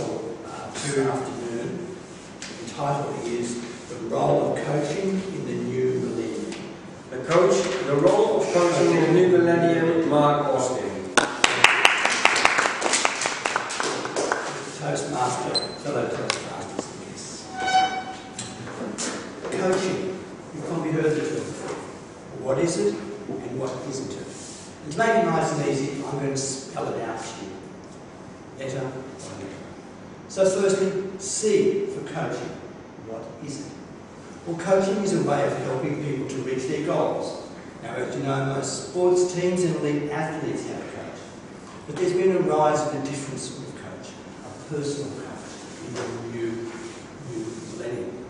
uh, this afternoon. The title is The Role of Coaching in the New Millennium. The coach, the role of coaching in the new millennium, Mark Austin. Toastmaster, fellow Toastmasters, I guess. Coaching, you've probably heard the term. What is it and what isn't it? And to make it nice and easy, I'm going to spell it out to you. Letter by letter. So firstly, C for coaching. What is it? Well, coaching is a way of helping people to reach their goals. Now, as you know, most sports teams and elite athletes have a coach. But there's been a rise in a different sort of coach, a personal coach in the new, new millennium.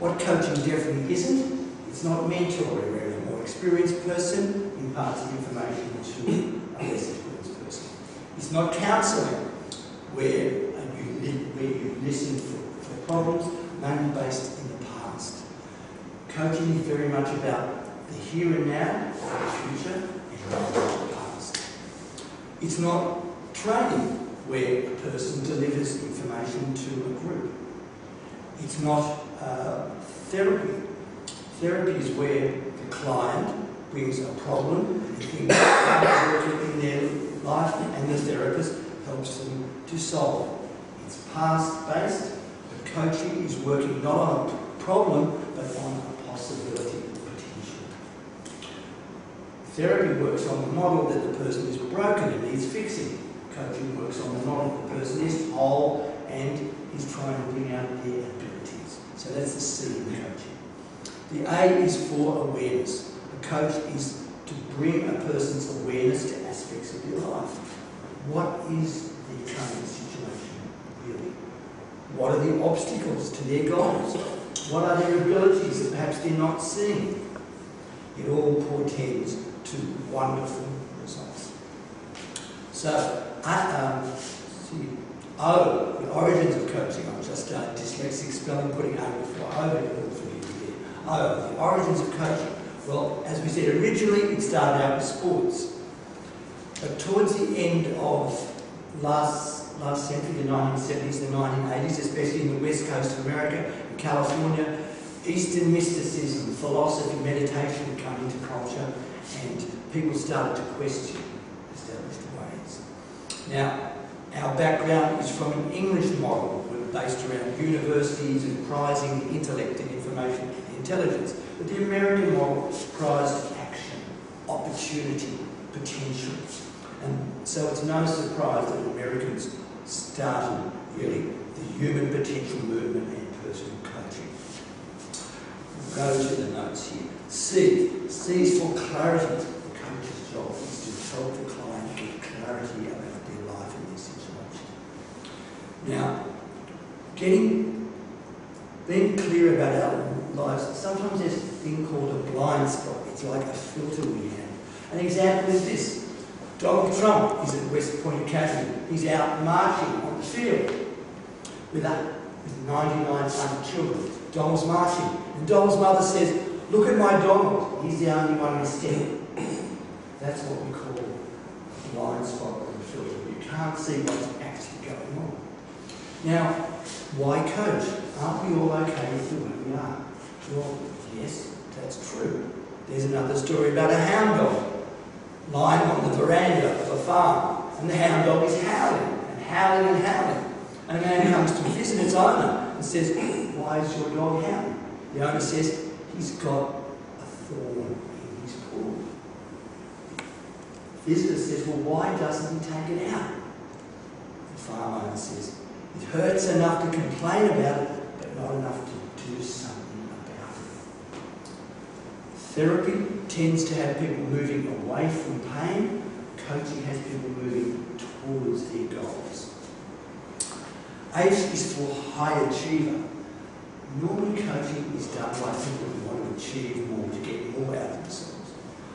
What coaching definitely isn't, it's not mentoring where a more experienced person imparts information to a less experienced person. It's not counselling where you, li- where you listen for, for problems mainly based in the past. Coaching is very much about the here and now, the future, and not the past. It's not training where a person delivers information to a group. It's not uh, therapy. Therapy is where the client brings a problem and things in their life and the therapist helps them to solve. It's past based, but coaching is working not on a problem but on a possibility, potential. Therapy works on the model that the person is broken and needs fixing. Coaching works on the model that the person is whole and is trying to bring out their abilities. So that's the C in coaching. The A is for awareness. A coach is to bring a person's awareness to aspects of their life. What is their current situation, really? What are the obstacles to their goals? What are their abilities that perhaps they're not seeing? It all portends to wonderful results. So, uh, um, see, O, the origins of coaching. I'm just uh, dyslexic spelling, putting O before O, forgive me there. O, the origins of coaching. Well, as we said, originally it started out with sports. But towards the end of last, last century, the 1970s, the 1980s, especially in the west coast of America, in California, Eastern mysticism, philosophy, meditation come into culture, and people started to question established ways. Now, our background is from an English model. Based around universities and prizing intellect and information and intelligence. But the American model prized action, opportunity, potential. And so it's no surprise that Americans started really the human potential movement and personal coaching. We'll go to the notes here. C. C is for clarity. The coach's job is to help the client get clarity about their life and their situation. Now, getting, being clear about our lives, sometimes there's a thing called a blind spot. It's like a filter we have. An example is this. Donald Trump is at West Point Academy. He's out marching on the field with, a, with 99 other children. Donald's marching. And Donald's mother says, look at my Donald. He's the only one in step. That's what we call blind spot on the field. You can't see what's actually going on. Now, why coach? Aren't we all okay with the way we are? Well, yes, that's true. There's another story about a hound dog lying on the veranda of a farm, and the hound dog is howling and howling and howling. And a man comes to visit its owner and says, Why is your dog howling? The owner says, He's got a thorn in his paw. The visitor says, Well, why doesn't he take it out? The farm owner says, It hurts enough to complain about it, but not enough to do something about it. Therapy tends to have people moving away from pain. Coaching has people moving towards their goals. H is for high achiever. Normally coaching is done by people who want to achieve more, to get more out of themselves.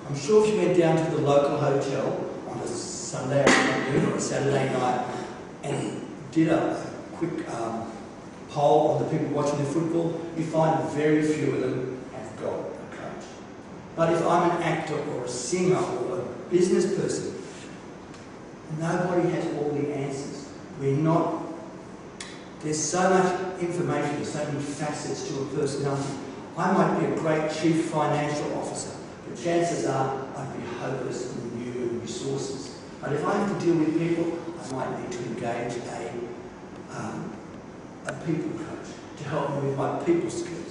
I'm sure if you went down to the local hotel on a Sunday afternoon or a Saturday night and did a quick um, poll on the people watching the football, you find very few of them have coach. But if I'm an actor or a singer or a business person, nobody has all the answers. We're not There's so much information, there's so many facets to a personality. I might be a great chief financial officer, but chances are I'd be hopeless in new resources. But if I have to deal with people, I might need to engage a, um, a people coach to help me with my people skills.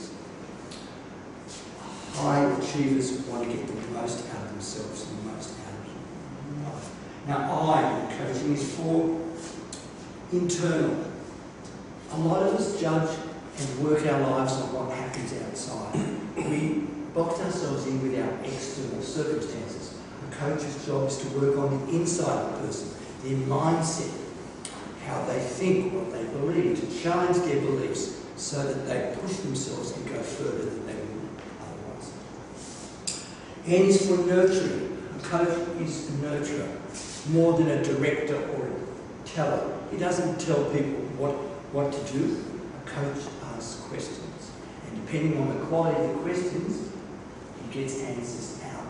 High achievers want to get the most out of themselves and the most out of life. Now, I, coaching is for internal. A lot of us judge and work our lives on what happens outside. We box ourselves in with our external circumstances. A coach's job is to work on the inside of the person, their mindset, how they think, what they believe, to challenge their beliefs so that they push themselves and go further than they would otherwise. N is for nurturing. A coach is a nurturer more than a director or a teller. He doesn't tell people what, what to do. A coach asks questions. And depending on the quality of the questions, he gets answers out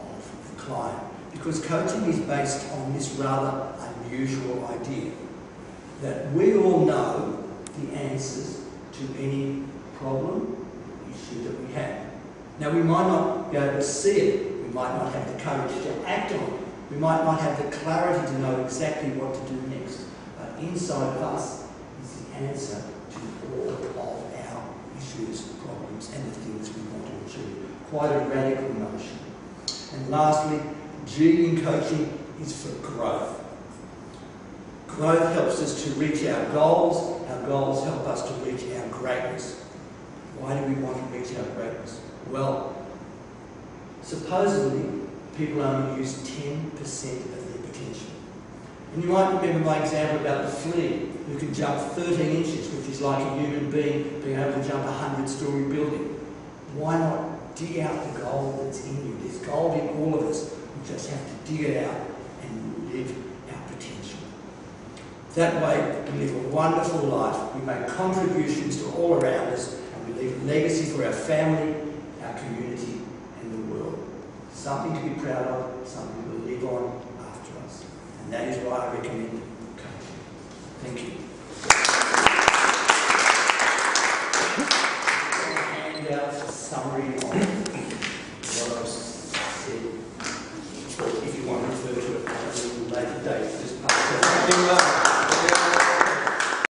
of the client. Because coaching is based on this rather unusual idea that we all know the answers to any problem, issue that we have. Now, we might not be able to see it, we might not have the courage to act on it, we might not have the clarity to know exactly what to do next, but inside of us is the answer to all of our issues, problems, and the things we want to achieve. Quite a radical notion. And lastly, G in coaching is for growth. Growth helps us to reach our goals. Our goals help us to reach our greatness. Why do we want to reach our greatness? Well, supposedly, people only use 10% of their potential. And you might remember my example about the flea who can jump 13 inches, which is like a human being being able to jump a 100 story building. Why not dig out the gold that's in you? There's gold in all of us. We just have to dig it out and live our potential. That way, we live a wonderful life. We make contributions to all around us, and we leave a legacy for our family, our community, and the world. Something to be proud of, something to live on after us. And that is why I recommend coaching. Thank you.